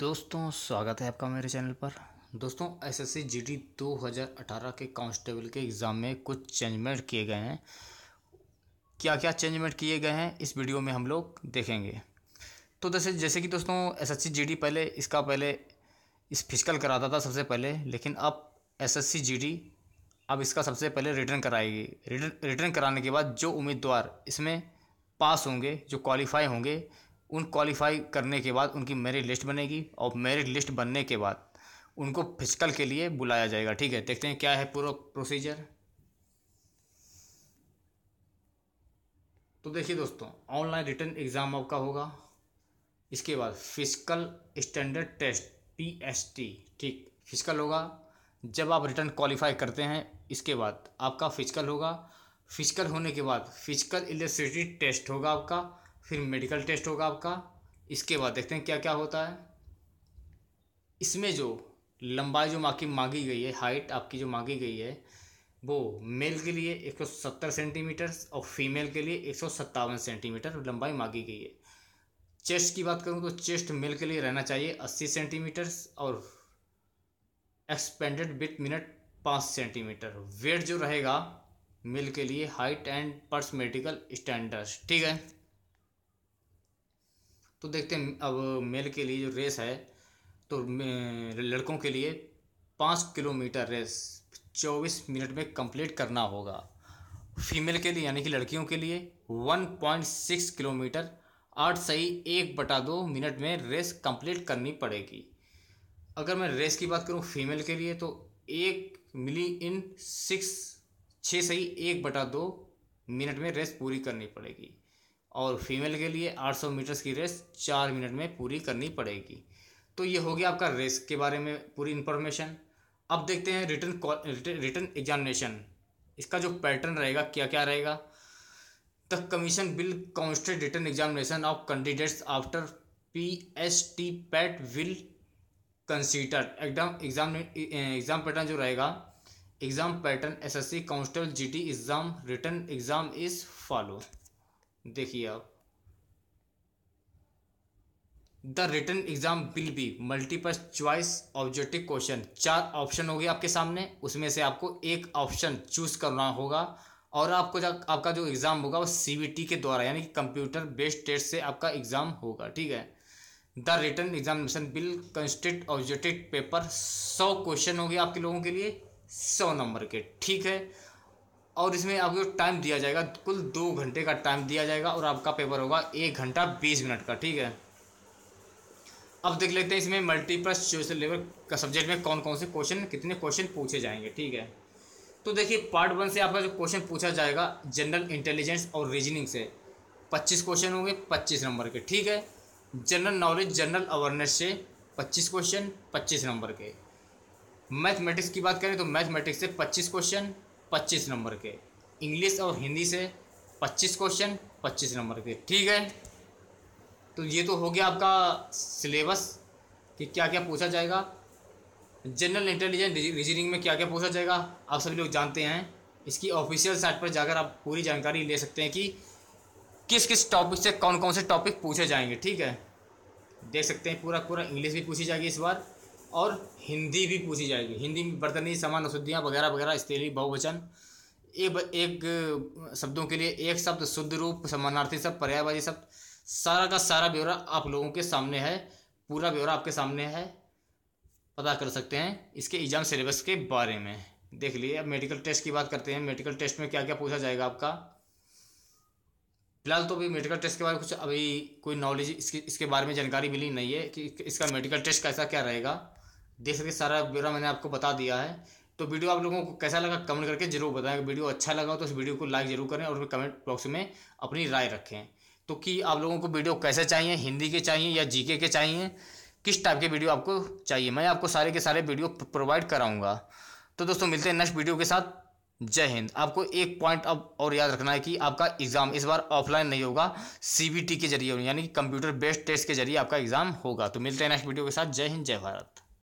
दोस्तों, स्वागत है आपका मेरे चैनल पर। दोस्तों एसएससी जीडी 2018 के कांस्टेबल के एग्ज़ाम में कुछ चेंजमेंट किए गए हैं। क्या क्या चेंजमेंट किए गए हैं, इस वीडियो में हम लोग देखेंगे। तो जैसे जैसे कि दोस्तों एसएससी जीडी पहले, इसका पहले, इस फ़िज़िकल कराता था सबसे पहले, लेकिन अब एसएससी जीडी अब इसका सबसे पहले रिटर्न कराएगी। रिटर्न रिटर्न कराने के बाद जो उम्मीदवार इसमें पास होंगे, जो क्वालिफाई होंगे उन क्वालिफाई करने के बाद उनकी मेरिट लिस्ट बनेगी और मेरिट लिस्ट बनने के बाद उनको फ़िज़िकल के लिए बुलाया जाएगा। ठीक है, देखते हैं क्या है पूरा प्रोसीजर तो देखिए दोस्तों ऑनलाइन रिटर्न एग्ज़ाम आपका होगा। इसके बाद physical standard test P S T ठीक फ़िज़िकल होगा। जब आप रिटर्न क्वालिफाई करते हैं, इसके बाद आपका फ़िज़िकल होगा। फ़िज़िकल होने के बाद फ़िज़िकल इलेक्ट्रिसिटी टेस्ट होगा आपका। फिर मेडिकल टेस्ट होगा आपका। इसके बाद देखते हैं क्या क्या होता है। इसमें जो लंबाई जो माकी, मांगी गई है हाइट आपकी जो मांगी गई है, वो मेल के लिए एक सौ सत्तर सेंटीमीटर और फीमेल के लिए एक सौ सत्तावन सेंटीमीटर लंबाई मांगी गई है। चेस्ट की बात करूँ तो चेस्ट मेल के लिए रहना चाहिए अस्सी सेंटीमीटर और एक्सपेंडेड बिट मिनट पाँच सेंटीमीटर वेट जो रहेगा मेल के लिए height and purse medical standards ठीक है? तो देखते हैं, अब मेल के लिए जो रेस है तो लड़कों के लिए पाँच किलोमीटर रेस चौबीस मिनट में कंप्लीट करना होगा। फीमेल के लिए, यानी कि लड़कियों के लिए वन पॉइंट सिक्स किलोमीटर, आठ सही, एक बटा दो मिनट में रेस कंप्लीट करनी पड़ेगी। अगर मैं रेस की बात करूँ फीमेल के लिए तो एक मिली इन सिक्स छः सही, एक बटा दो मिनट में रेस पूरी करनी पड़ेगी। और फीमेल के लिए 800 मीटर्स की रेस चार मिनट में पूरी करनी पड़ेगी। तो ये हो गया आपका रेस के बारे में पूरी इन्फॉर्मेशन। अब देखते हैं रिटर्न रिटर्न एग्जामिनेशन। इसका जो पैटर्न रहेगा क्या क्या रहेगा? The commission will conducted written examination of candidates after P S T PAT will consider exam exam, exam pattern जो रहेगा, exam pattern S S C constable G T exam, written exam is follow. देखिए आप। The written exam will be multiple choice objective question चार option होंगे आपके सामने, उसमें से आपको एक ऑप्शन चूज़ करना होगा और आपको जब आपका जो एग्ज़ाम होगा वो सीबीटी के द्वारा, यानी कि कंप्यूटर बेस्ड टेस्ट से आपका एग्ज़ाम होगा, ठीक है? The written examination will consist objective paper सौ क्वेश्चन हो गए आपके लोगों के लिए, सौ नंबर के, ठीक है? और इसमें आपको टाइम दिया जाएगा, कुल दो घंटे का टाइम दिया जाएगा और आपका पेपर होगा एक घंटा बीस मिनट का, ठीक है? अब देख लेते हैं इसमें मल्टीपल चॉइस लेवल का सब्जेक्ट में कौन कौन से क्वेश्चन कितने क्वेश्चन पूछे जाएँगे, ठीक है? तो देखिए पार्ट वन से आपका जो क्वेश्चन पूछा जाएगा जनरल इंटेलिजेंस और रीजनिंग से, पच्चीस क्वेश्चन होंगे पच्चीस नंबर के, ठीक है? जनरल नॉलेज जनरल अवेयरनेस से पच्चीस क्वेश्चन पच्चीस नंबर के। मैथमेटिक्स की बात करें तो मैथमेटिक्स से पच्चीस क्वेश्चन पच्चीस नंबर के। इंग्लिश और हिंदी से पच्चीस क्वेश्चन, पच्चीस नंबर के। ठीक है? तो ये तो हो गया आपका सिलेबस कि क्या क्या पूछा जाएगा। जनरल इंटेलिजेंस रीजनिंग में क्या क्या पूछा जाएगा, आप सभी लोग जानते हैं। इसकी ऑफिशियल साइट पर जाकर आप पूरी जानकारी ले सकते हैं कि किस किस टॉपिक से कौन कौन से टॉपिक पूछे जाएँगे। ठीक है? देख सकते हैं पूरा पूरा इंग्लिश भी पूछी जाएगी इस बार। और हिंदी भी पूछी जाएगी। हिंदी में बर्तनी, समान, अशुद्धियाँ वगैरह वगैरह, स्त्रीलिंग, बहुवचन। एक एक शब्दों के लिए एक शब्द, शुद्ध रूप, समानार्थी शब्द, पर्यायवादी शब्द, सारा का सारा ब्यौरा आप लोगों के सामने है। पूरा ब्यौरा आपके सामने है। पता कर सकते हैं इसके एग्ज़ाम सिलेबस के बारे में। देख लिए, अब मेडिकल टेस्ट की बात करते हैं। मेडिकल टेस्ट में क्या क्या पूछा जाएगा आपका? फ़िलहाल तो अभी मेडिकल टेस्ट के बारे में कुछ अभी कोई नॉलेज इसके इसके बारे में जानकारी मिली नहीं है कि इसका मेडिकल टेस्ट कैसा क्या रहेगा। देख सकते सारा ब्यौरा मैंने आपको बता दिया है। तो वीडियो आप लोगों को कैसा लगा कमेंट करके ज़रूर बताएँ। वीडियो अच्छा लगा तो इस वीडियो को लाइक ज़रूर करें और कमेंट बॉक्स में अपनी राय रखें। तो कि आप लोगों को वीडियो कैसे चाहिए, हिंदी के चाहिए या जीके के चाहिए, किस टाइप के वीडियो आपको चाहिए, मैं आपको सारे के सारे वीडियो प्रोवाइड कराऊँगा। तो दोस्तों, मिलते हैं नेक्स्ट वीडियो के साथ। जय हिंद। आपको एक पॉइंट अब और याद रखना है कि आपका एग्ज़ाम इस बार ऑफलाइन नहीं होगा, सीबीटी के ज़रिए यानी कि कंप्यूटर बेस्ड टेस्ट के ज़रिए आपका एग्ज़ाम होगा। तो मिलते हैं नेक्स्ट वीडियो के साथ। जय हिंद, जय भारत।